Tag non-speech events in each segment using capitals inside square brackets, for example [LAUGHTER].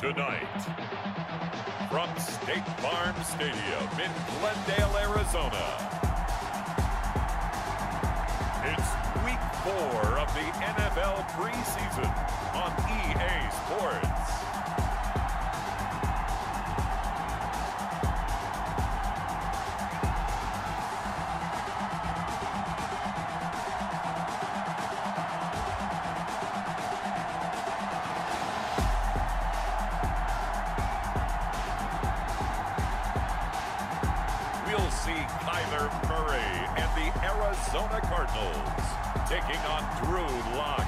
Tonight, from State Farm Stadium in Glendale, Arizona, it's week four of the NFL preseason on EA Sports. Arizona Cardinals taking on Drew Lock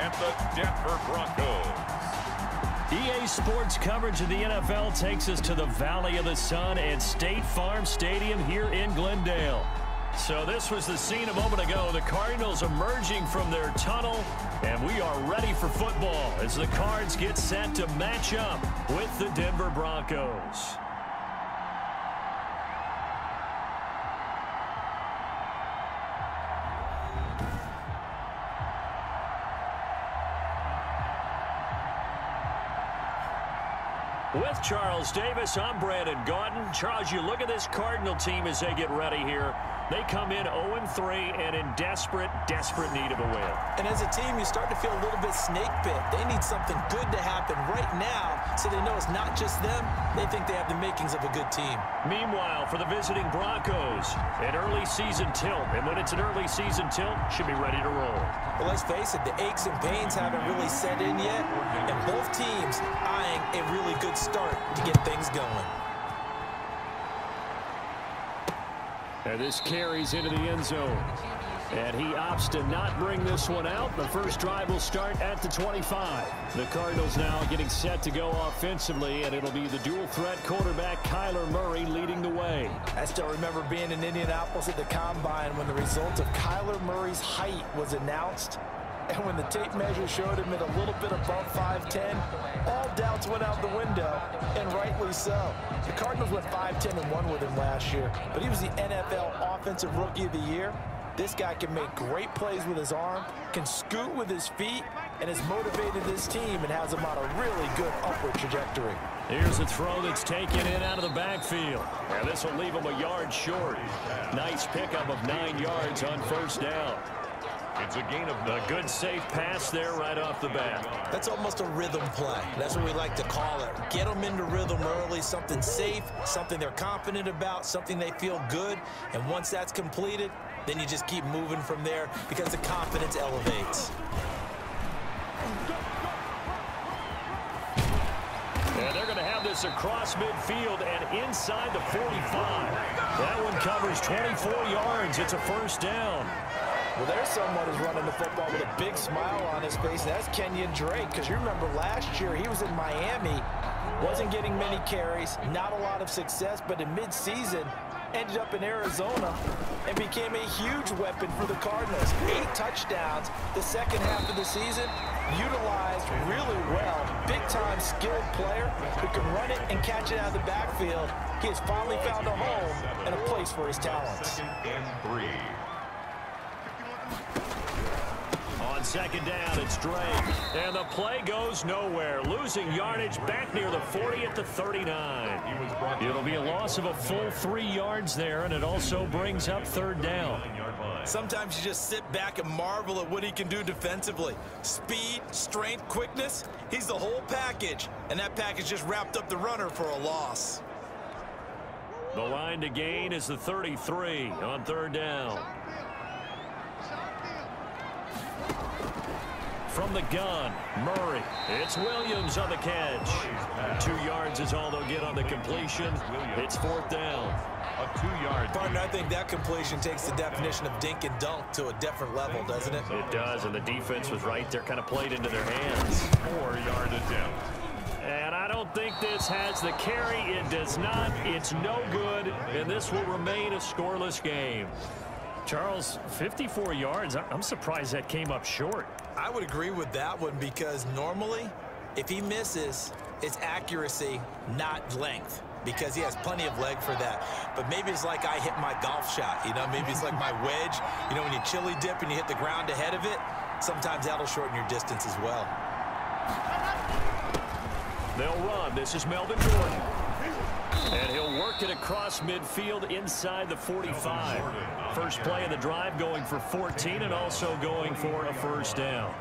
and the Denver Broncos. EA Sports coverage of the NFL takes us to the Valley of the Sun and State Farm Stadium here in Glendale. So this was the scene a moment ago. The Cardinals emerging from their tunnel, and we are ready for football as the Cards get set to match up with the Denver Broncos. With Charles Davis, I'm Brandon Gaudin. Charles, you look at this Cardinal team as they get ready here. They come in 0-3 and in desperate, desperate need of a win. And as a team, you start to feel a little bit snake bit. They need something good to happen right now so they know it's not just them. They think they have the makings of a good team. Meanwhile, for the visiting Broncos, an early season tilt. And when it's an early season tilt, should be ready to roll. Well, let's face it, the aches and pains haven't really set in yet. And both teams eyeing a really good start to get things going. And this carries into the end zone. And he opts to not bring this one out. The first drive will start at the 25. The Cardinals now getting set to go offensively, and it'll be the dual threat quarterback Kyler Murray leading the way. I still remember being in Indianapolis at the Combine when the result of Kyler Murray's height was announced. And when the tape measure showed him at a little bit above 5'10", all doubts went out the window, and rightly so. The Cardinals went 5'10 and 1 with him last year, but he was the NFL Offensive Rookie of the Year. This guy can make great plays with his arm, can scoot with his feet, and has motivated this team and has them on a really good upward trajectory. Here's a throw that's taken in out of the backfield. And this will leave him a yard short. Nice pickup of nine yards on first down. It's a gain of A good safe pass there right off the bat. That's almost a rhythm play. That's what we like to call it. Get them into rhythm early, something safe, something they're confident about, something they feel good. And once that's completed, then you just keep moving from there because the confidence elevates. And they're going to have this across midfield and inside the 45. That one covers 24 yards. It's a first down. Well, there's someone who's running the football with a big smile on his face. That's Kenyon Drake, because you remember last year he was in Miami, wasn't getting many carries, not a lot of success, but in midseason ended up in Arizona and became a huge weapon for the Cardinals. Eight touchdowns the second half of the season, utilized really well. Big-time skilled player who can run it and catch it out of the backfield. He has finally found a home and a place for his talents. Second and three. On second down, it's Drake. And the play goes nowhere. Losing yardage back near the 40 at the 39. It'll be a loss of a full three yards there, and it also brings up third down. Sometimes you just sit back and marvel at what he can do defensively. Speed, strength, quickness, he's the whole package. And that package just wrapped up the runner for a loss. The line to gain is the 33 on third down. From the gun, Murray. It's Williams on the catch. Two yards is all they'll get on the completion. It's fourth down. A two-yard Partner, I think that completion takes the definition of dink and dunk to a different level, doesn't it? It does, and the defense was right there, kind of played into their hands. four-yard attempt. And I don't think this has the carry. It does not. It's no good, and this will remain a scoreless game. Charles, 54 yards. I'm surprised that came up short. I would agree with that one because normally, if he misses, it's accuracy, not length. Because he has plenty of leg for that. But maybe it's like I hit my golf shot. You know, maybe it's like my [LAUGHS] wedge. You know, when you chili dip and you hit the ground ahead of it, sometimes that'll shorten your distance as well. They'll run. This is Melvin Gordon. And he'll work it across midfield inside the 45. First play of the drive going for 14 and also going for a first down.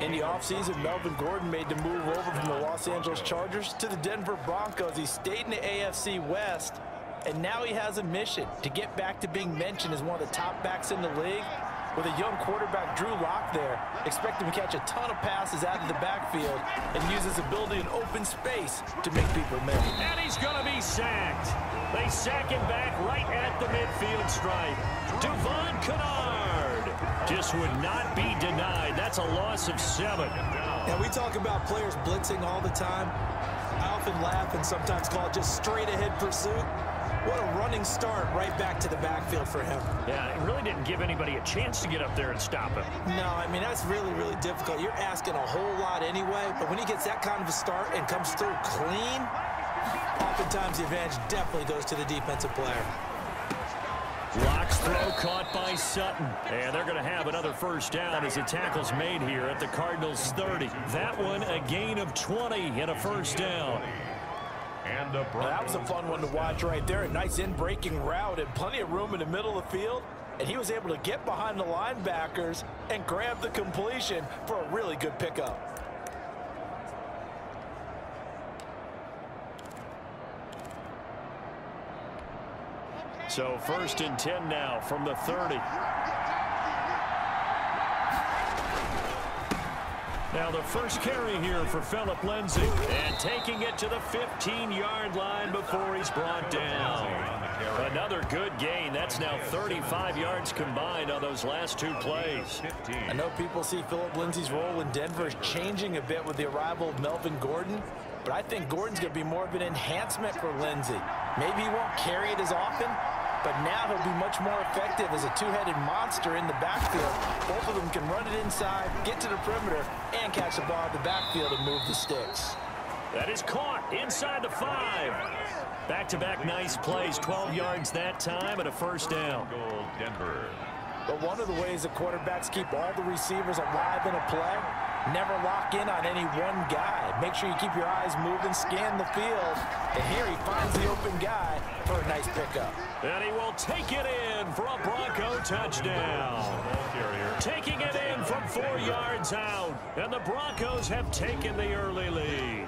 In the offseason, Melvin Gordon made the move over from the Los Angeles Chargers to the Denver Broncos. He stayed in the AFC West, and now he has a mission to get back to being mentioned as one of the top backs in the league. With a young quarterback, Drew Lock there, expect him to catch a ton of passes out of the backfield and use his ability in open space to make people miss. And he's going to be sacked. They sack him back right at the midfield stripe. Devon Kennard just would not be denied. That's a loss of seven. Now, we talk about players blitzing all the time. I often laugh and sometimes call it just straight ahead pursuit. What a running start right back to the backfield for him. Yeah, it really didn't give anybody a chance to get up there and stop him. No, I mean, that's really, really difficult. You're asking a whole lot anyway, but when he gets that kind of a start and comes through clean, oftentimes the advantage definitely goes to the defensive player. Lock's throw caught by Sutton. And they're going to have another first down as the tackle's made here at the Cardinals' 30. That one a gain of 20 and a first down. And that was a fun one to watch right there. A nice in-breaking route and plenty of room in the middle of the field. And he was able to get behind the linebackers and grab the completion for a really good pickup. So first and 10 now from the 30. Now the first carry here for Phillip Lindsay. And taking it to the 15-yard line before he's brought down. Another good gain. That's now 35 yards combined on those last two plays. I know people see Phillip Lindsay's role in Denver is changing a bit with the arrival of Melvin Gordon. But I think Gordon's going to be more of an enhancement for Lindsay. Maybe he won't carry it as often, but now he'll be much more effective as a two-headed monster in the backfield. Both of them can run it inside, get to the perimeter, and catch the ball in the backfield and move the sticks. That is caught inside the five. Back-to-back -back nice plays, 12 yards that time and a first down. Denver. But one of the ways the quarterbacks keep all the receivers alive in a play, never lock in on any one guy. Make sure you keep your eyes moving, scan the field. And here he finds the open guy for a nice pickup. And he will take it in for a Bronco touchdown. Taking it in from four yards out. And the Broncos have taken the early lead.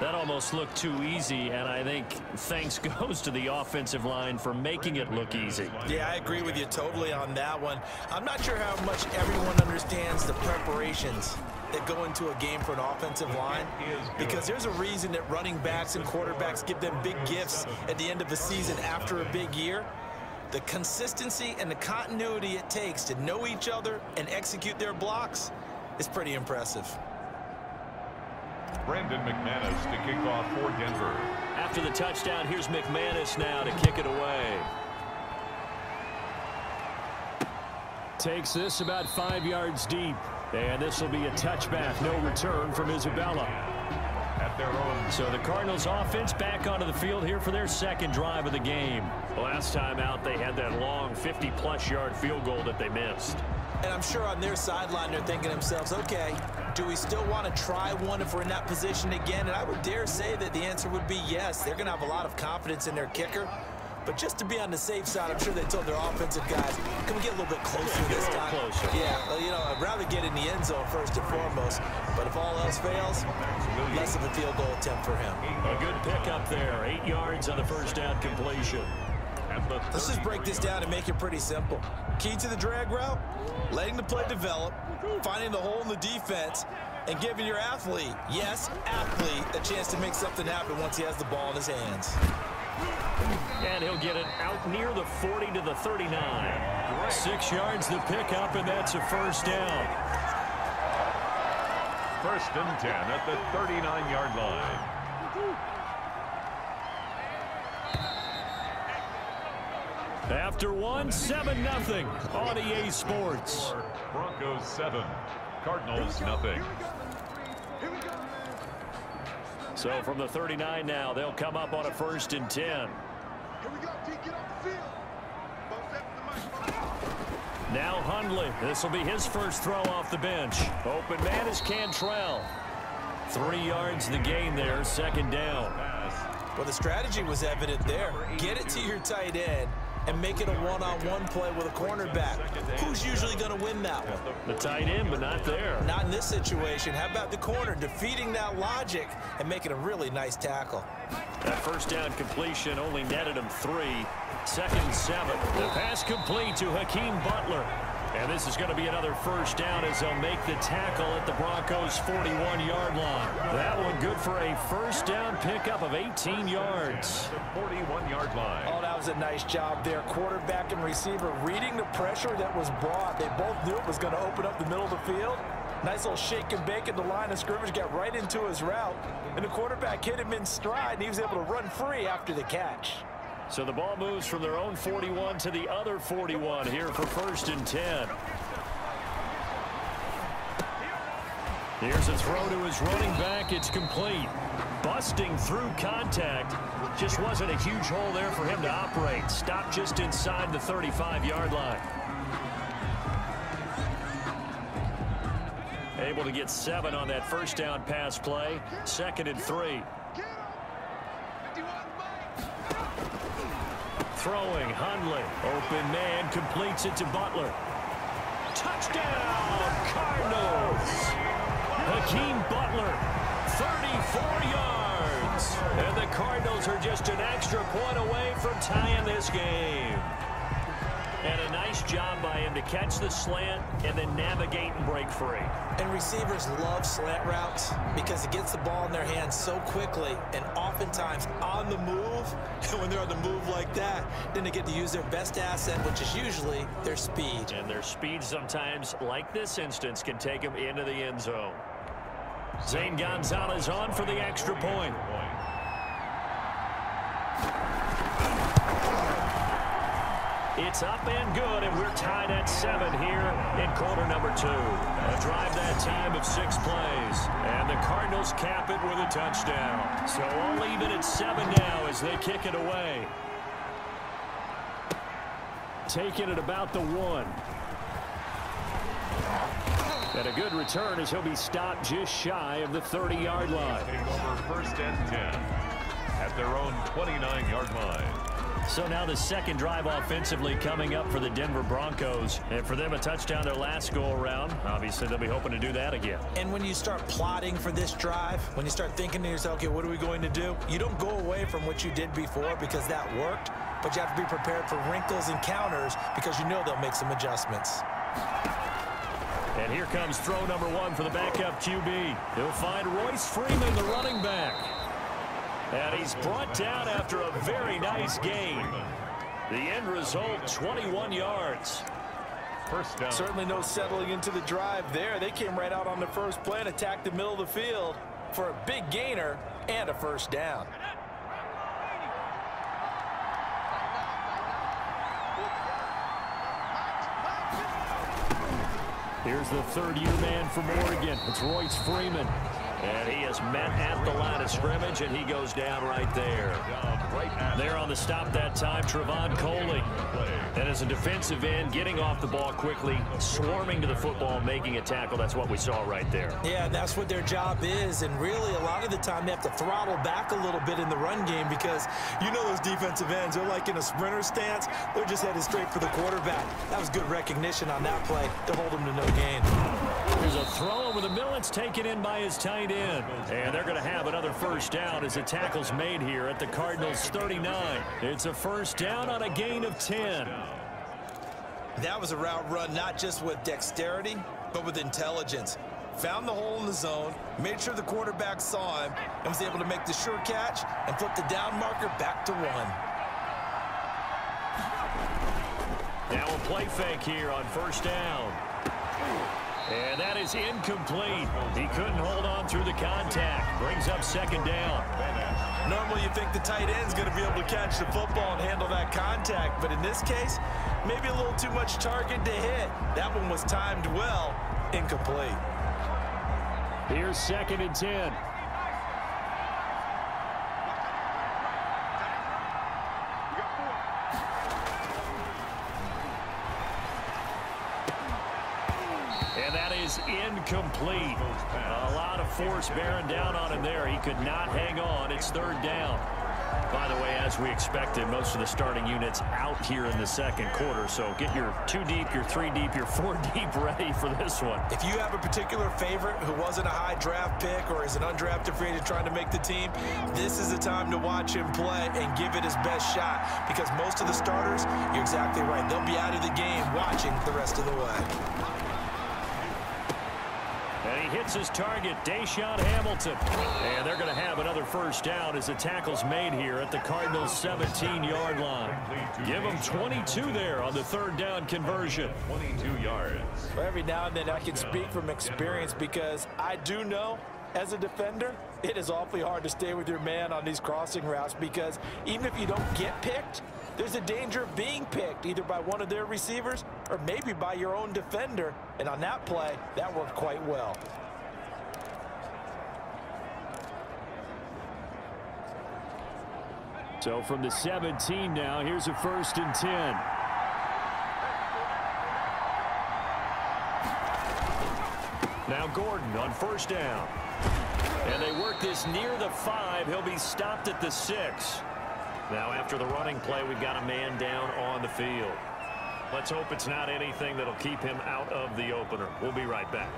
That almost looked too easy, and I think thanks [LAUGHS] goes to the offensive line for making it look easy. Yeah, I agree with you totally on that one. I'm not sure how much everyone understands the preparations that go into a game for an offensive line because there's a reason that running backs and quarterbacks give them big gifts at the end of the season after a big year. The consistency and the continuity it takes to know each other and execute their blocks is pretty impressive. Brandon McManus to kick off for Denver. After the touchdown, here's McManus now to kick it away. Takes this about five yards deep. And this will be a touchback. No return from Isabella. At their own. So the Cardinals offense back onto the field here for their second drive of the game. Last time out, they had that long 50-plus yard field goal that they missed. And I'm sure on their sideline they're thinking to themselves, okay, do we still want to try one if we're in that position again? And I would dare say that the answer would be yes. They're going to have a lot of confidence in their kicker. But just to be on the safe side, I'm sure they told their offensive guys, can we get a little bit closer yeah, this time? Closer. Yeah, well, you know, I'd rather get in the end zone first and foremost. But if all else fails, less of a field goal attempt for him. A good pickup there. Eight yards on the first down completion. Let's just break this down and make it pretty simple. Key to the drag route, letting the play develop, finding the hole in the defense, and giving your athlete, yes, athlete, a chance to make something happen once he has the ball in his hands. And he'll get it out near the 40 to the 39. Six yards the pickup, and that's a first down. First and 10 at the 39-yard line. After one, 7-0 on EA Sports. Broncos 7, Cardinals nothing. So from the 39 now, they'll come up on a first and 10. Now Hundley. This will be his first throw off the bench. Open man is Cantrell. Three yards the gain there, second down. Well, the strategy was evident there. Get it to your tight end and make it a one-on-one -on -one play with a cornerback. Who's usually going to win that one? The tight end, but not there. Not in this situation. How about the corner defeating that logic and making a really nice tackle? That first down completion only netted him three. Second and seven. The pass complete to Hakeem Butler. And this is going to be another first down as they'll make the tackle at the Broncos' 41-yard line. That one good for a first down pickup of 18 yards. 41-yard line. Oh, that was a nice job there. Quarterback and receiver reading the pressure that was brought. They both knew it was going to open up the middle of the field. Nice little shake and bake at the line of scrimmage, got right into his route. And the quarterback hit him in stride, and he was able to run free after the catch. So the ball moves from their own 41 to the other 41 here for first and 10. Here's a throw to his running back. It's complete. Busting through contact. Just wasn't a huge hole there for him to operate. Stopped just inside the 35-yard line. Able to get seven on that first down pass play. Second and three. Throwing, Hundley. Open man completes it to Butler. Touchdown, Cardinals. Hakeem Butler, 34 yards. And the Cardinals are just an extra point away from tying this game. And a nice job by him to catch the slant and then navigate and break free. And receivers love slant routes because it gets the ball in their hands so quickly and oftentimes on the move. [LAUGHS] And when they're on the move like that, then they get to use their best asset, which is usually their speed. And their speed sometimes, like this instance, can take them into the end zone. Zane Gonzalez on for the extra point. It's up and good, and we're tied at seven here in quarter number two. A drive that time of six plays, and the Cardinals cap it with a touchdown. So all even at seven now as they kick it away. Taking it about the one. And a good return as he'll be stopped just shy of the 30-yard line. Over first and 10 at their own 29-yard line. So now the second drive offensively coming up for the Denver Broncos. And for them, a touchdown their last go-around. Obviously, they'll be hoping to do that again. And when you start plotting for this drive, when you start thinking to yourself, okay, what are we going to do? You don't go away from what you did before because that worked, but you have to be prepared for wrinkles and counters because you know they'll make some adjustments. And here comes throw number one for the backup QB. He'll find Royce Freeman, the running back. And he's brought down after a very nice game. The end result, 21 yards. First down. Certainly no settling into the drive there. They came right out on the first play and attacked the middle of the field for a big gainer and a first down. Here's the third-year man from Oregon. It's Royce Freeman. And he is met at the line of scrimmage, and he goes down right there. There on the stop that time, Trevon Coley. And as a defensive end, getting off the ball quickly, swarming to the football, making a tackle. That's what we saw right there. Yeah, that's what their job is. And really, a lot of the time, they have to throttle back a little bit in the run game because you know those defensive ends, they're like in a sprinter stance. They're just headed straight for the quarterback. That was good recognition on that play to hold them to no gain. There's a throw over the middle. It's taken in by his tight end. And they're going to have another first down as the tackle's made here at the Cardinals 39. It's a first down on a gain of 10. That was a route run not just with dexterity, but with intelligence. Found the hole in the zone, made sure the quarterback saw him, and was able to make the sure catch and flip the down marker back to one. Now a play fake here on first down. And that is incomplete. He couldn't hold on through the contact. Brings up second down. Normally you think the tight end's going to be able to catch the football and handle that contact, but in this case, maybe a little too much target to hit. That one was timed well, incomplete. Here's second and 10. Incomplete. A lot of force bearing down on him there. He could not hang on. It's third down. By the way, as we expected, most of the starting units out here in the second quarter. So get your two deep, your three deep, your four [LAUGHS] deep ready for this one. If you have a particular favorite who wasn't a high draft pick or is an undrafted free agent trying to make the team, this is the time to watch him play and give it his best shot because most of the starters, you're exactly right, they'll be out of the game watching the rest of the way. And he hits his target, DaeSean Hamilton. And they're going to have another first down as the tackle's made here at the Cardinals' 17-yard line. Give them 22 there on the third down conversion. 22 yards. Well, every now and then I can speak from experience because I do know as a defender, it is awfully hard to stay with your man on these crossing routes because even if you don't get picked, there's a danger of being picked either by one of their receivers or maybe by your own defender. And on that play, that worked quite well. So from the 17 now, here's a first and 10. Now Gordon on first down. And they work this near the five. He'll be stopped at the six. Now after the running play, we've got a man down on the field. Let's hope it's not anything that'll keep him out of the opener. We'll be right back.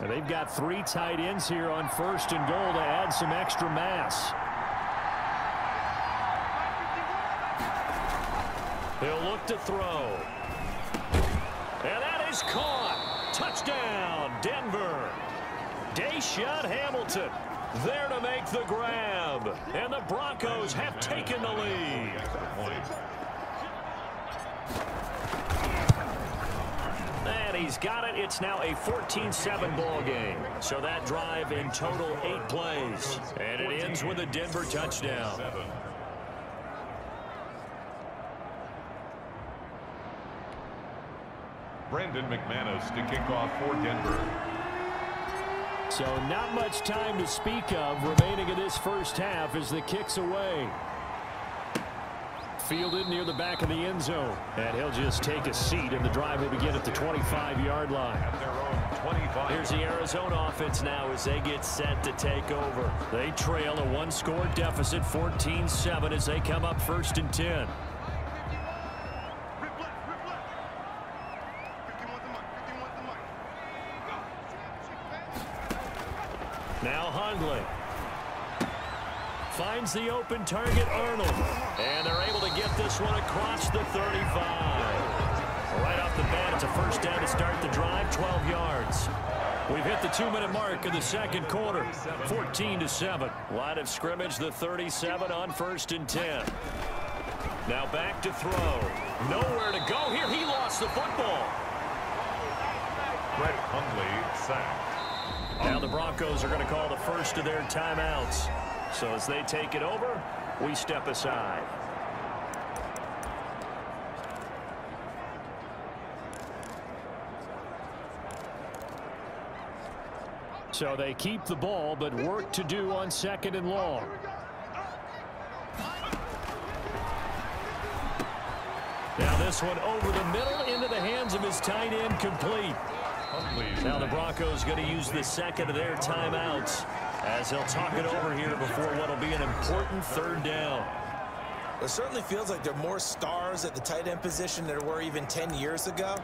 And they've got three tight ends here on first and goal to add some extra mass. He'll look to throw. And that is caught. Touchdown, Denver. DaeSean Hamilton there to make the grab. And the Broncos have taken the lead. He's got it. It's now a 14-7 ball game. So that drive in total eight plays. And it ends with a Denver touchdown. Brandon McManus to kick off for Denver. So not much time to speak of remaining in this first half as the kick's away. Fielded near the back of the end zone. And he'll just take a seat, and the drive will begin at the 25-yard line. At their own 25. Here's the Arizona offense now as they get set to take over. They trail a one-score deficit, 14-7, as they come up first and 10. Finds the open target, Arnold. And they're able to get this one across the 35. Right off the bat, it's a first down to start the drive, 12 yards. We've hit the two-minute mark of the second quarter, 14 to 7. Line of scrimmage, the 37 on first and 10. Now back to throw. Nowhere to go here. He lost the football. Brett Hundley sacked. Now the Broncos are going to call the first of their timeouts. So as they take it over, we step aside. So they keep the ball, but work to do on second and long. Now this one over the middle into the hands of his tight end complete. Now the Broncos going to use the second of their timeouts as he'll talk it over here before what will be an important third down. It certainly feels like there are more stars at the tight end position than there were even 10 years ago.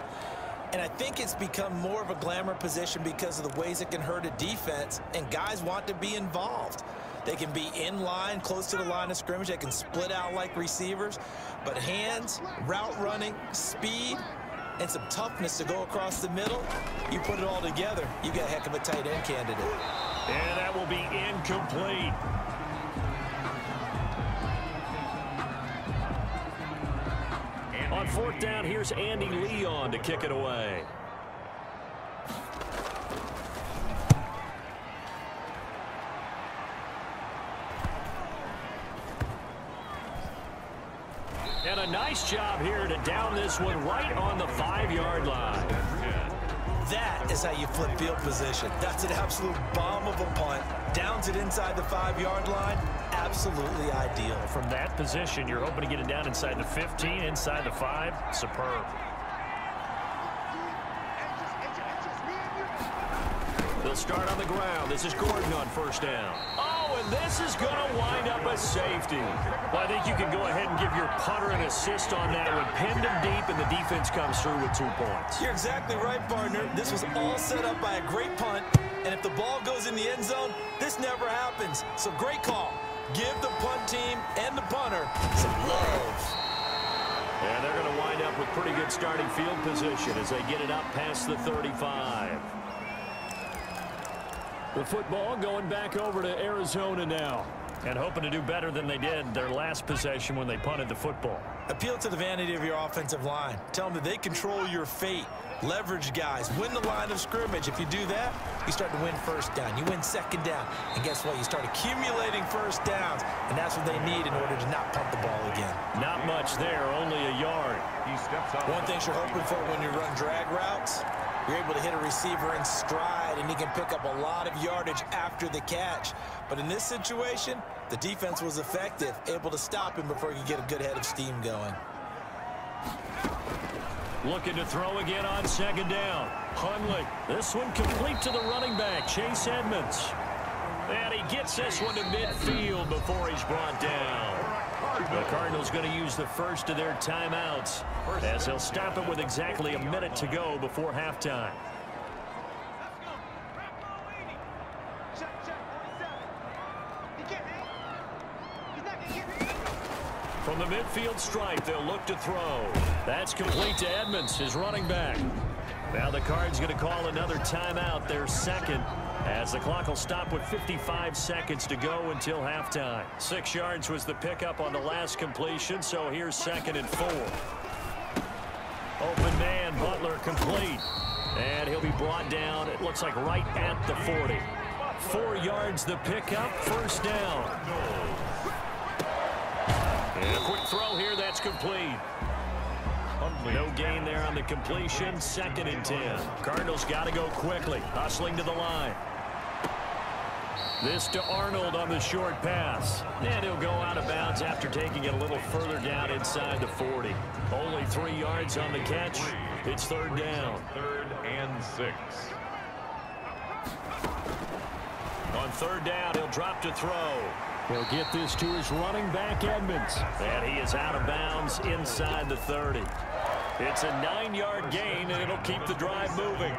And I think it's become more of a glamour position because of the ways it can hurt a defense, and guys want to be involved. They can be in line, close to the line of scrimmage. They can split out like receivers. But hands, route running, speed, and some toughness to go across the middle, you put it all together, you got a heck of a tight end candidate. And that will be incomplete. On fourth down, here's Andy Lee on to kick it away. And a nice job here to down this one right on the five-yard line. That is how you flip field position. That's an absolute bomb of a punt. Downs it inside the five-yard line. Absolutely ideal. From that position, you're hoping to get it down inside the 15, inside the 5. Superb. They'll start on the ground. This is Gordon on first down. And this is going to wind up a safety. Well, I think you can go ahead and give your punter an assist on that one. Pinned him deep, and the defense comes through with two points. You're exactly right, partner. This was all set up by a great punt, and if the ball goes in the end zone, this never happens. So great call. Give the punt team and the punter some love. And they're going to wind up with pretty good starting field position as they get it up past the 35. The football going back over to Arizona now. And hoping to do better than they did their last possession when they punted the football. Appeal to the vanity of your offensive line. Tell them that they control your fate. Leverage guys. Win the line of scrimmage. If you do that, you start to win first down. You win second down. And guess what? You start accumulating first downs. And that's what they need in order to not punt the ball again. Not much there. Only a yard. He steps. One thing you're hoping for when you run drag routes, you're able to hit a receiver in stride, and he can pick up a lot of yardage after the catch. But in this situation, the defense was effective, able to stop him before he could get a good head of steam going. Looking to throw again on second down. Hundley. This one complete to the running back, Chase Edmonds. And he gets this one to midfield before he's brought down. The Cardinals going to use the first of their timeouts as they'll stop it with exactly a minute to go before halftime. From the midfield stripe, they'll look to throw. That's complete to Edmonds, his running back. Now the Cards going to call another timeout, their second, as the clock will stop with 55 seconds to go until halftime. Six yards was the pickup on the last completion, so here's second and four. Open man, Butler complete. And he'll be brought down, it looks like right at the 40. Four yards the pickup, first down. And a quick throw here, that's complete. No gain there on the completion. Second and 10. Cardinals got to go quickly. Hustling to the line. This to Arnold on the short pass. And he'll go out of bounds after taking it a little further down inside the 40. Only three yards on the catch. It's third down. Third and six. On third down, he'll drop to throw. He'll get this to his running back, Edmonds. And he is out of bounds inside the 30. It's a nine-yard gain, and it'll keep the drive moving.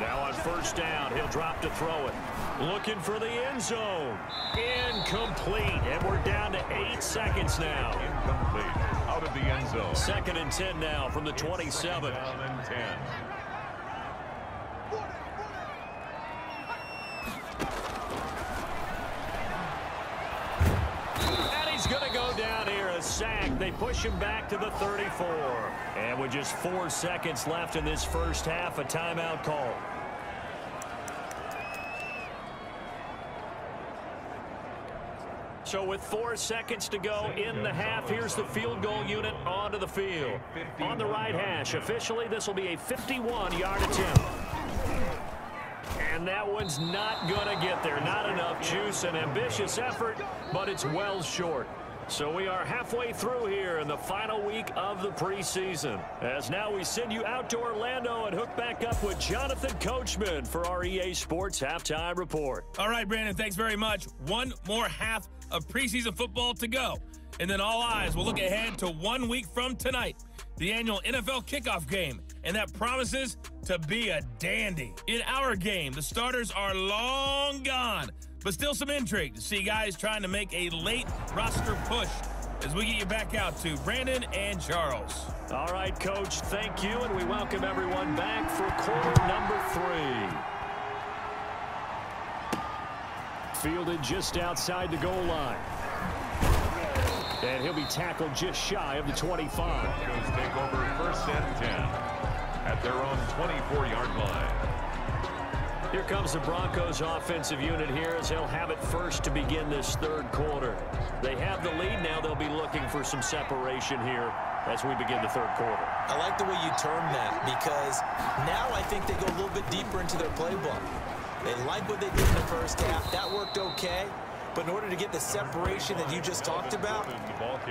Now on first down, he'll drop to throw it. Looking for the end zone. Incomplete. And we're down to eight seconds now. Incomplete. Out of the end zone. Second and 10 now from the 27. Down and 10. And he's going to go down here, a sack. They push him back to the 34. And with just four seconds left in this first half, a timeout call. So with four seconds to go in the half, here's the field goal unit onto the field. On the right hash, officially this will be a 51-yard attempt. And that one's not going to get there. Not enough juice and ambitious effort, but it's well short. So we are halfway through here in the final week of the preseason. As now we send you out to Orlando and hook back up with Jonathan Coachman for our EA Sports Halftime Report. All right, Brandon, thanks very much. One more half of preseason football to go. And then all eyes will look ahead to one week from tonight, the annual NFL kickoff game. And that promises to be a dandy. In our game, the starters are long gone, but still some intrigue to see guys trying to make a late roster push as we get you back out to Brandon and Charles. All right, Coach, thank you, and we welcome everyone back for quarter number three. Fielded just outside the goal line. And he'll be tackled just shy of the 25. Broncos take over first and 10 at their own 24-yard line. Here comes the Broncos offensive unit here as they'll have it first to begin this third quarter. They have the lead now. They'll be looking for some separation here as we begin the third quarter. I like the way you term that because now I think they go a little bit deeper into their playbook. They like what they did in the first half. That worked okay. But in order to get the separation that you just talked about,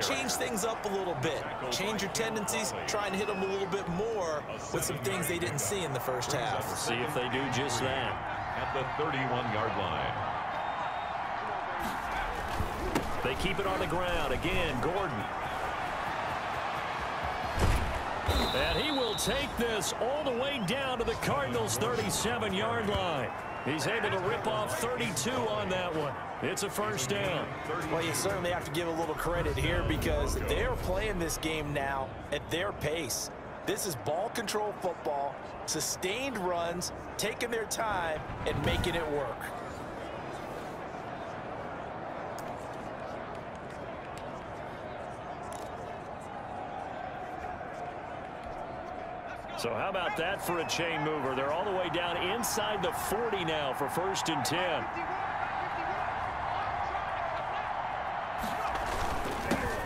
change things up a little bit. Change your tendencies, try and hit them a little bit more with some things they didn't see in the first half. See if they do just that. At the 31-yard line. They keep it on the ground. Again, Gordon. And he will take this all the way down to the Cardinals' 37-yard line. He's able to rip off 32 on that one. It's a first down. Well, you certainly have to give a little credit here because they're playing this game now at their pace. This is ball control football, sustained runs, taking their time, and making it work. So how about that for a chain mover? They're all the way down inside the 40 now for first and 10.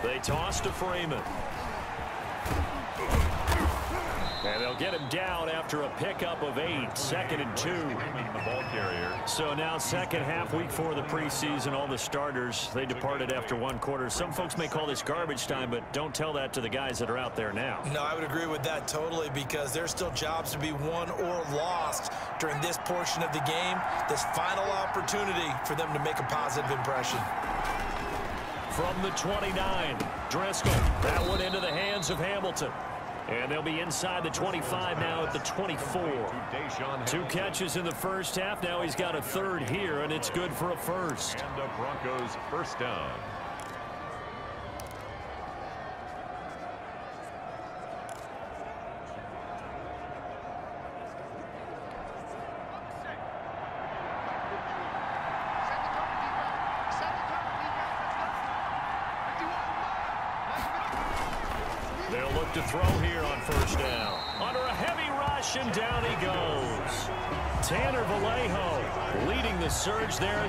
They toss to Freeman. They'll get him down after a pickup of eight, second and two. The ball carrier. So now second half, week four of the preseason, all the starters, they departed after one quarter. Some folks may call this garbage time, but don't tell that to the guys that are out there now. No, I would agree with that totally because there's still jobs to be won or lost during this portion of the game. This final opportunity for them to make a positive impression. From the 29, Driskel. That one into the hands of Hamilton. And they'll be inside the 25 now at the 24. Two catches in the first half. Now he's got a third here, and it's good for a first. And the Broncos first down.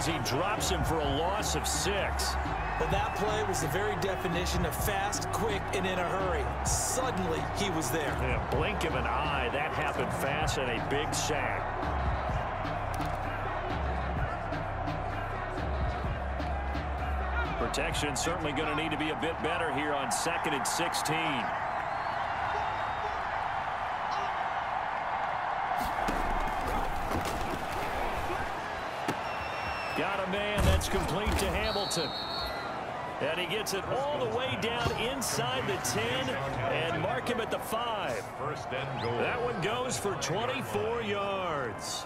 As he drops him for a loss of six. But that play was the very definition of fast, quick, and in a hurry. Suddenly, he was there. In a blink of an eye, that happened fast and a big sack. Protection certainly going to need to be a bit better here on second and 16. To Hamilton. And he gets it all the way down inside the 10 and mark him at the 5. First and goal. That one goes for 24 yards.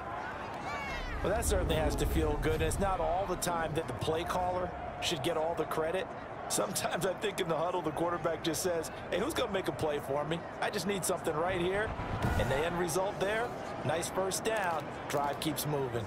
Well, that certainly has to feel good. And it's not all the time that the play caller should get all the credit. Sometimes I think in the huddle, the quarterback just says, hey, who's going to make a play for me? I just need something right here. And the end result there, nice first down. Drive keeps moving.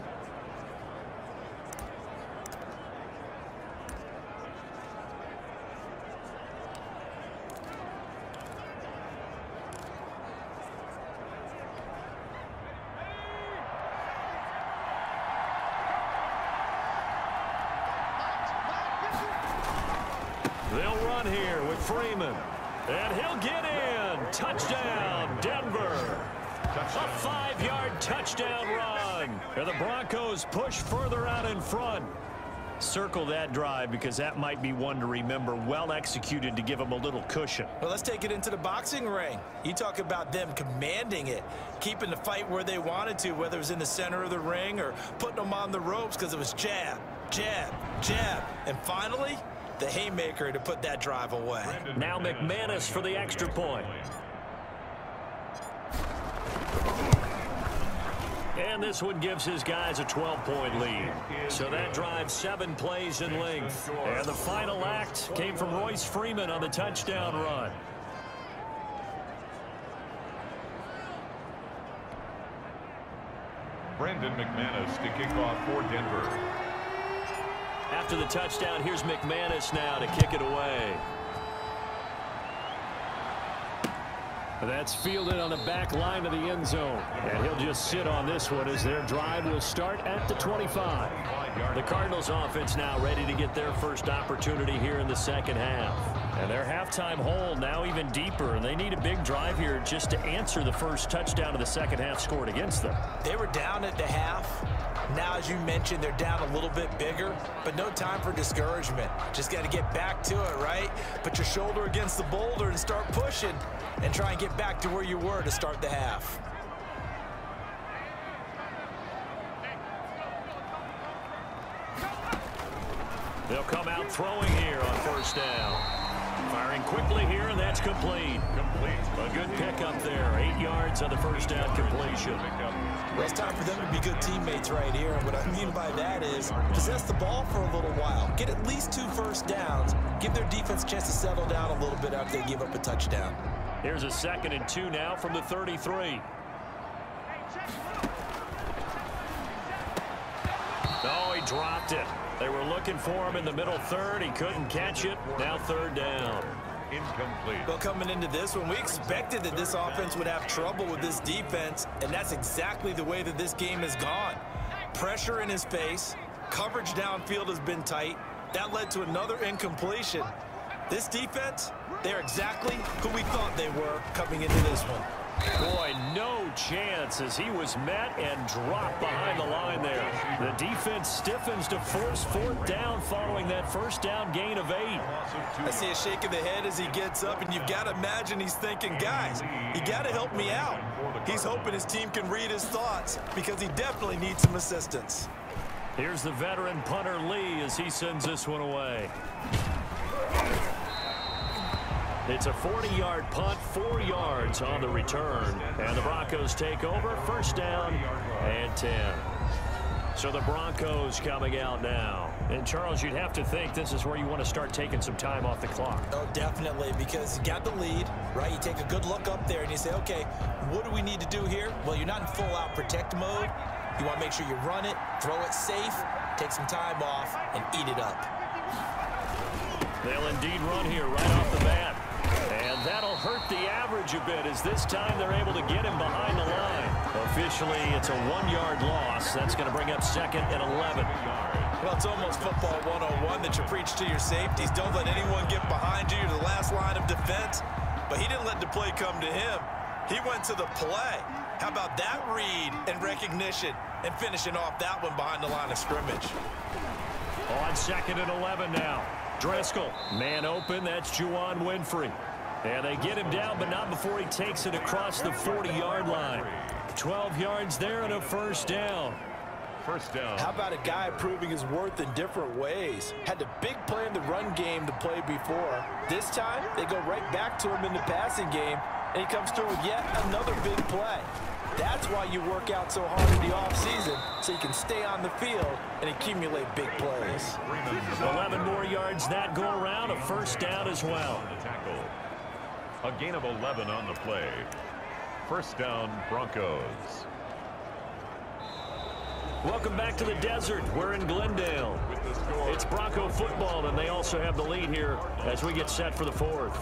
They'll run here with Freeman. And he'll get in. Touchdown, Denver. A five-yard touchdown run. And the Broncos push further out in front. Circle that drive because that might be one to remember. Well executed to give them a little cushion. Well, let's take it into the boxing ring. You talk about them commanding it, keeping the fight where they wanted to, whether it was in the center of the ring or putting them on the ropes because it was jab, jab, jab. And finally, the haymaker to put that drive away. Now McManus for the extra point. And this one gives his guys a 12-point lead. So that drives seven plays in length. And the final act came from Royce Freeman on the touchdown run. Brandon McManus to kick off for Denver. After the touchdown, here's McManus now to kick it away. That's fielded on the back line of the end zone. And he'll just sit on this one as their drive will start at the 25. The Cardinals offense now ready to get their first opportunity here in the second half. And their halftime hole now even deeper, and they need a big drive here just to answer the first touchdown of the second half scored against them. They were down at the half. Now, as you mentioned, they're down a little bit bigger, but no time for discouragement. Just got to get back to it, right? Put your shoulder against the boulder and start pushing and try and get back to where you were to start the half. They'll come out throwing here on first down. Firing quickly here, and that's complete. Complete. A good pickup there. Eight yards on the first down completion. Well, it's time for them to be good teammates right here. And what I mean by that is possess the ball for a little while. Get at least two first downs. Give their defense a chance to settle down a little bit after they give up a touchdown. Here's a second and two now from the 33. Oh, he dropped it. They were looking for him in the middle third. He couldn't catch it. Now third down. Incomplete. Well, coming into this one, we expected that this offense would have trouble with this defense, and that's exactly the way that this game has gone. Pressure in his face. Coverage downfield has been tight. That led to another incompletion. This defense, they're exactly who we thought they were coming into this one. Boy, no chance as he was met and dropped behind the line there. The defense stiffens to force fourth down following that first down gain of eight. I see a shake of the head as he gets up, and you've got to imagine he's thinking, guys, you got to help me out. He's hoping his team can read his thoughts because he definitely needs some assistance. Here's the veteran punter Lee as he sends this one away. It's a 40-yard punt, four yards on the return. And the Broncos take over, first down and 10. So the Broncos coming out now. And Charles, you'd have to think this is where you want to start taking some time off the clock. Oh, definitely, because you got the lead, right? You take a good look up there and you say, okay, what do we need to do here? Well, you're not in full-out protect mode. You want to make sure you run it, throw it safe, take some time off, and eat it up. They'll indeed run here right off the bat. And that'll hurt the average a bit as this time they're able to get him behind the line. Officially, it's a one-yard loss. That's going to bring up second and 11. Well, it's almost football 101 that you preach to your safeties. Don't let anyone get behind you to the last line of defense. But he didn't let the play come to him. He went to the play. How about that read and recognition and finishing off that one behind the line of scrimmage? On second and 11 now. Driskel, man open, that's Juwann Winfree. And they get him down, but not before he takes it across the 40-yard line. 12 yards there and a first down. First down. How about a guy proving his worth in different ways? Had the big play in the run game to play before. This time, they go right back to him in the passing game, and he comes through with yet another big play. That's why you work out so hard in the offseason, so you can stay on the field and accumulate big plays. 11 more yards that go around, a first down as well. A gain of 11 on the play. First down, Broncos. Welcome back to the desert. We're in Glendale. It's Bronco football, and they also have the lead here as we get set for the fourth.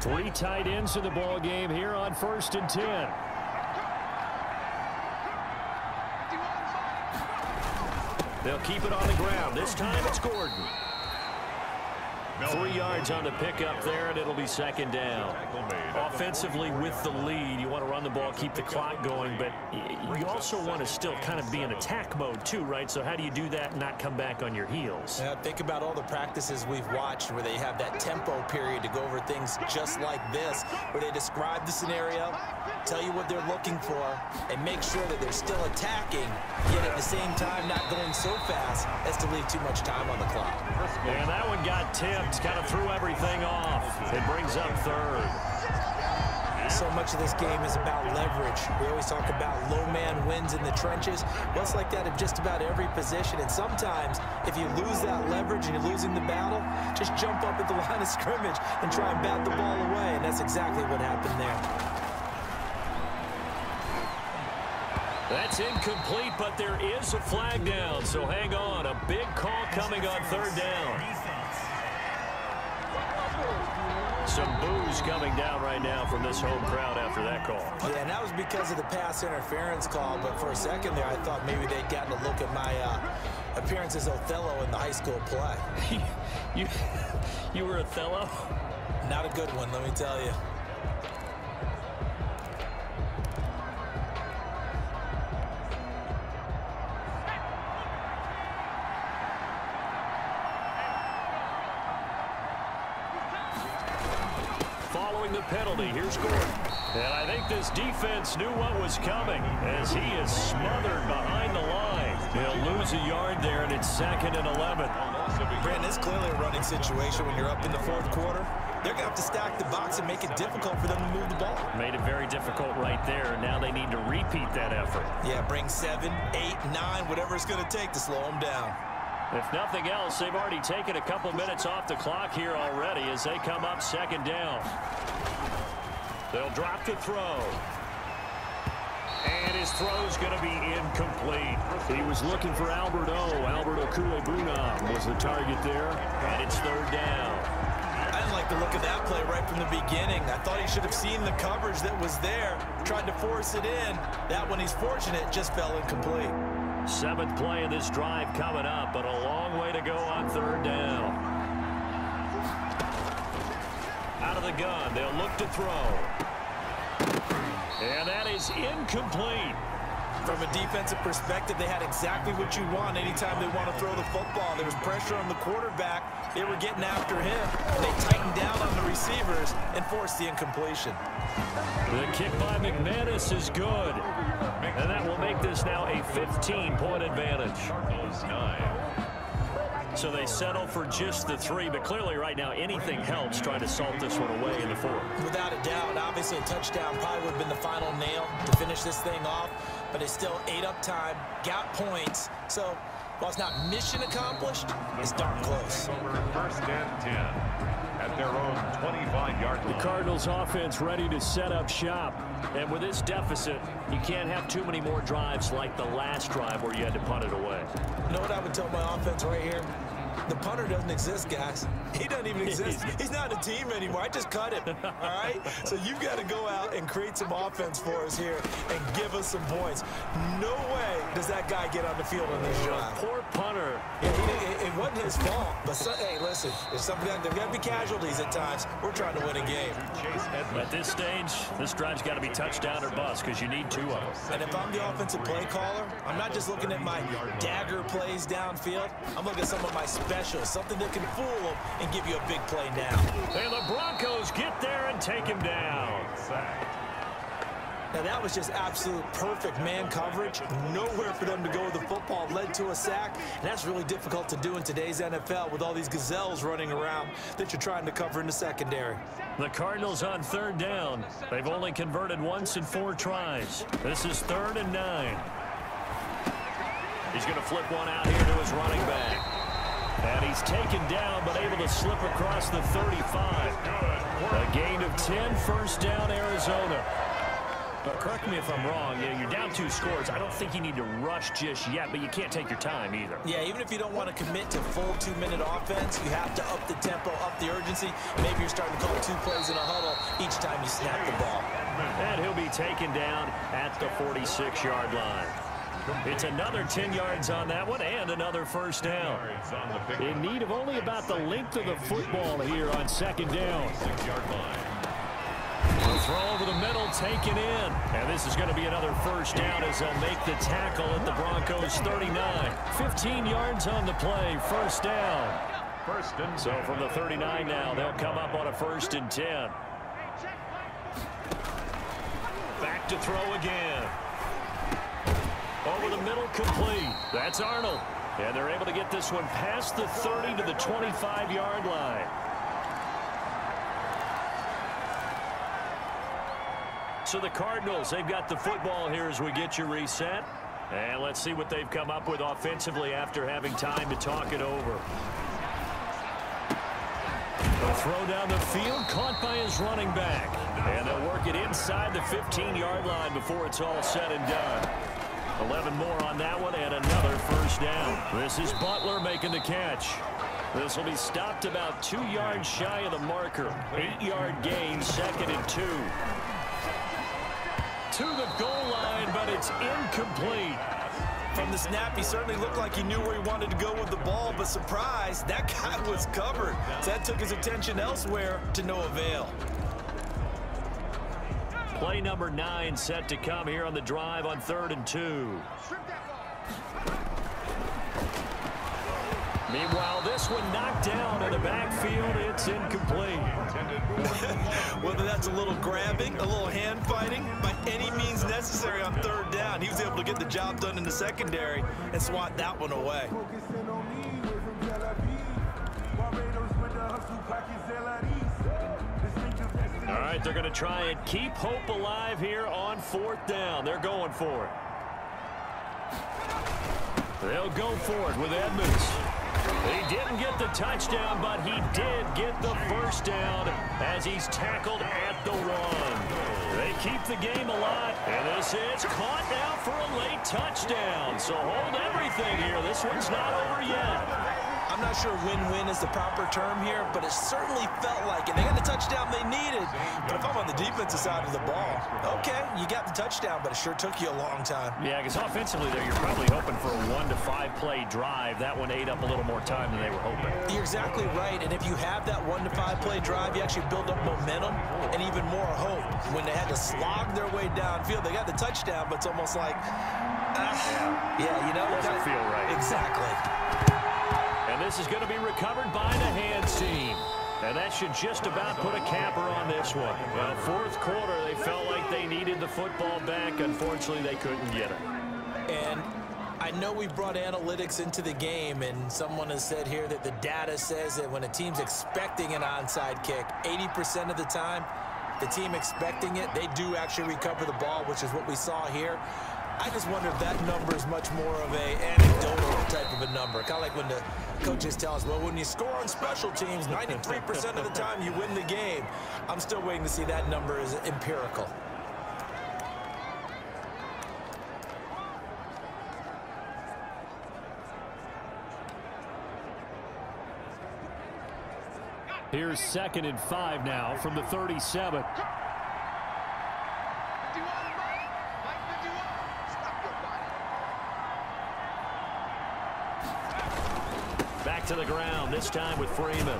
Three tight ends in the ball game here on first and 10. They'll keep it on the ground. This time it's Gordon. Three yards on the pickup there, and it'll be second down. Offensively, with the lead, you want to run the ball, keep the clock going, but you also want to still kind of be in attack mode too, right? So how do you do that and not come back on your heels? Yeah, think about all the practices we've watched where they have that tempo period to go over things just like this, where they describe the scenario, tell you what they're looking for, and make sure that they're still attacking, yet at the same time not going so fast as to leave too much time on the clock. And that one got tipped, kind of threw everything off. It brings up third. So much of this game is about leverage. We always talk about low man wins in the trenches. Well, it's like that in just about every position. And sometimes, if you lose that leverage and you're losing the battle, just jump up at the [LAUGHS] line of scrimmage and try and bat the ball away. And that's exactly what happened there. That's incomplete, but there is a flag down, so hang on. A big call coming on third down. some boos coming down right now from this home crowd after that call. Yeah, and that was because of the pass interference call. But for a second there, I thought maybe they'd gotten a look at my uh, appearance as Othello in the high school play. [LAUGHS] you, you were Othello? Not a good one, let me tell you. Following the penalty, here's Gordon. And I think this defense knew what was coming as he is smothered behind the line. He'll lose a yard there, and it's second and 11. Brandon, it's clearly a running situation when you're up in the fourth quarter. They're going to have to stack the box and make it difficult for them to move the ball. Made it very difficult right there. Now they need to repeat that effort. Yeah, bring seven, eight, nine, whatever it's going to take to slow them down. If nothing else, they've already taken a couple minutes off the clock here already as they come up second down. They'll drop the throw. And his throw's going to be incomplete. He was looking for Albert O. Albert Okwuegbunam was the target there, and it's third down. I didn't like the look of that play right from the beginning. I thought he should have seen the coverage that was there, tried to force it in. That one he's fortunate, just fell incomplete. Seventh play of this drive coming up, but a long way to go on third down. Out of the gun, they'll look to throw. And that is incomplete. From a defensive perspective, they had exactly what you want anytime they want to throw the football. There was pressure on the quarterback. They were getting after him. They tightened down on the receivers and forced the incompletion. The kick by McManus is good. And that will make this now a 15-point advantage. So they settle for just the three, but clearly right now anything helps trying to salt this one away in the fourth. Without a doubt, obviously a touchdown probably would have been the final nail to finish this thing off, but it's still eight up time, got points, so while it's not mission accomplished, it's darn close. First and 10 at their own 25-yard line. The Cardinals offense ready to set up shop. And with this deficit, you can't have too many more drives like the last drive where you had to punt it away. You know what I would tell my offense right here? The punter doesn't exist, guys. [LAUGHS] He doesn't even [LAUGHS] exist. He's not a team anymore. I just cut him, all right? So you've got to go out and create some offense for us here and give us some points. No way does that guy get on the field on this drive. Poor punter. Yeah, he, it, it, wasn't his fault. But, so, hey, listen, if something, there's got to be casualties at times. We're trying to win a game. At this stage, this drive's got to be touchdown or bust because you need two of them. And if I'm the offensive play caller, I'm not just looking at my dagger plays downfield. I'm looking at some of my specials, something that can fool them and give you a big play now. And the Broncos get there and take him down. Now that was just absolute perfect man coverage. Nowhere for them to go with the football. Led to a sack. And that's really difficult to do in today's NFL with all these gazelles running around that you're trying to cover in the secondary. The Cardinals on third down. They've only converted once in four tries. This is third and nine. He's going to flip one out here to his running back. And he's taken down, but able to slip across the 35. A gain of 10, first down, Arizona. But correct me if I'm wrong. You know, you're down two scores. I don't think you need to rush just yet, but you can't take your time either. Yeah, even if you don't want to commit to full two-minute offense, you have to up the tempo, up the urgency. Maybe you're starting to call two plays in a huddle each time you snap the ball. And he'll be taken down at the 46-yard line. It's another 10 yards on that one and another first down. In need of only about the length of the football here on second down. The throw over the middle taken in. And this is going to be another first down as they'll make the tackle at the Broncos 39. 15 yards on the play, first down. First and So from the 39 now, they'll come up on a first and 10. Back to throw again. Over the middle, complete. That's Arnold. And they're able to get this one past the 30 to the 25-yard line. So the Cardinals, they've got the football here as we get you reset. And let's see what they've come up with offensively after having time to talk it over. The throw down the field, caught by his running back. And they'll work it inside the 15-yard line before it's all said and done. 11 more on that one and another first down. This is Butler making the catch. This will be stopped about two yards shy of the marker. Eight-yard gain, second and two. To the goal line, but it's incomplete. From the snap, he certainly looked like he knew where he wanted to go with the ball, but surprise, that guy [LAUGHS] was covered. That took his attention elsewhere to no avail. Play number nine set to come here on the drive on third and two. Meanwhile, this one knocked down in the backfield. It's incomplete. [LAUGHS] Whether that's a little grabbing, a little hand fighting, by any means necessary on third down, he was able to get the job done in the secondary and swat that one away. Right, they're going to try and keep hope alive here on fourth down. They're going for it. They'll go for it with Edmonds. He didn't get the touchdown, but he did get the first down as he's tackled at the one. They keep the game alive, and this is caught now for a late touchdown. So hold everything here. This one's not over yet. I'm not sure win-win is the proper term here, but it certainly felt like it. They got the touchdown they needed. But if I'm on the defensive side of the ball, okay, you got the touchdown, but it sure took you a long time. Yeah, because offensively there, you're probably hoping for a one to five play drive. That one ate up a little more time than they were hoping. You're exactly right, and if you have that one to five play drive, you actually build up momentum and even more hope. When they had to slog their way downfield, they got the touchdown, but it's almost like, uh, yeah, you know. Doesn't feel right. Exactly. This is going to be recovered by the hands team. And that should just about put a capper on this one. Well, fourth quarter, they felt like they needed the football back. Unfortunately, they couldn't get it. And I know we brought analytics into the game, and someone has said here that the data says that when a team's expecting an onside kick, 80% of the time, the team expecting it, they do actually recover the ball, which is what we saw here. I just wonder if that number is much more of a anecdotal type of a number. Kind of like when the coaches tell us, well, when you score on special teams, 93% of the time you win the game. I'm still waiting to see that number is empirical. Here's second and five now from the 37. To the ground, this time with Freeman.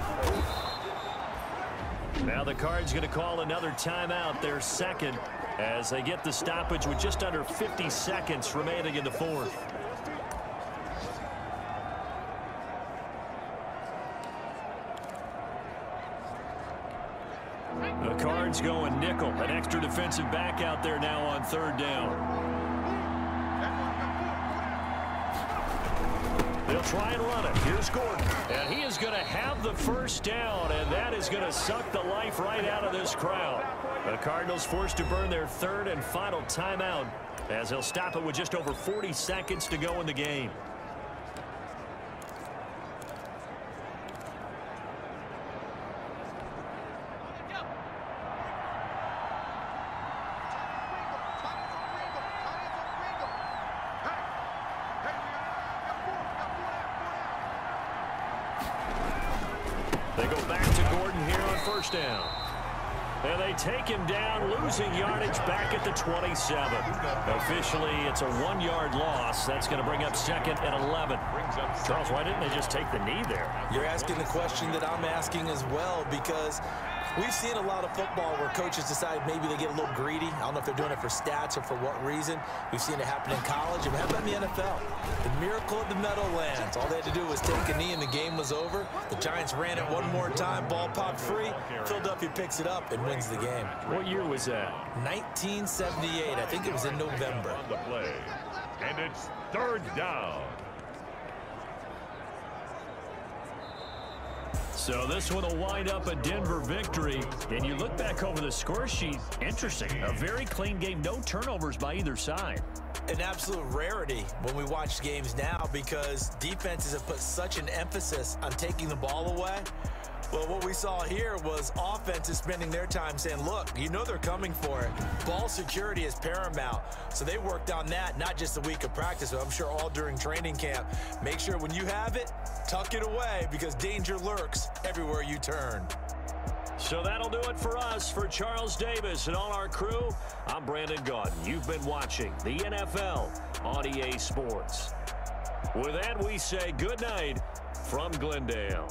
Now the Cards going to call another timeout, their second, as they get the stoppage with just under 50 seconds remaining in the fourth. The Cards going nickel, an extra defensive back out there now on third down. Try and run it. Here's Gordon. And he is going to have the first down, and that is going to suck the life right out of this crowd. The Cardinals forced to burn their third and final timeout as they'll stop it with just over 40 seconds to go in the game. They go back to Gordon here on first down. And they take him down, losing yardage back at the 27. Officially, it's a one-yard loss. That's going to bring up second and 11. Charles, why didn't they just take the knee there? You're asking the question that I'm asking as well because we've seen a lot of football where coaches decide maybe they get a little greedy. I don't know if they're doing it for stats or for what reason. We've seen it happen in college. And how about in the NFL? The miracle of the Meadowlands. All they had to do was take a knee and the game was over. The Giants ran it one more time. Ball popped free. Philadelphia picks it up and wins the game. What year was that? 1978. I think it was in November. On the play. And it's third down. So this one will wind up a Denver victory. And you look back over the score sheet, interesting. A very clean game, no turnovers by either side. An absolute rarity when we watch games now because defenses have put such an emphasis on taking the ball away. Well, what we saw here was offenses spending their time saying, look, you know they're coming for it. Ball security is paramount. So they worked on that, not just a week of practice, but I'm sure all during training camp. Make sure when you have it, tuck it away because danger lurks everywhere you turn. So that'll do it for us. For Charles Davis and all our crew, I'm Brandon Gaudin. You've been watching the NFL on EA Sports. With that, we say good night from Glendale.